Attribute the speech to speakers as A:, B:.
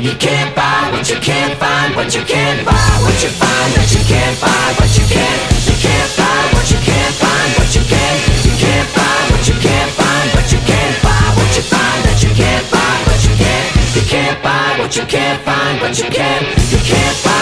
A: You can't buy what you can't find, what you can't buy, what you find that you can't buy, what you can't. You can't buy what you can't find, what you can. You can't buy what you can't find, what you can't buy, what you find that you can't buy, what you can't. You can't buy what you can't find, what you can. You can't buy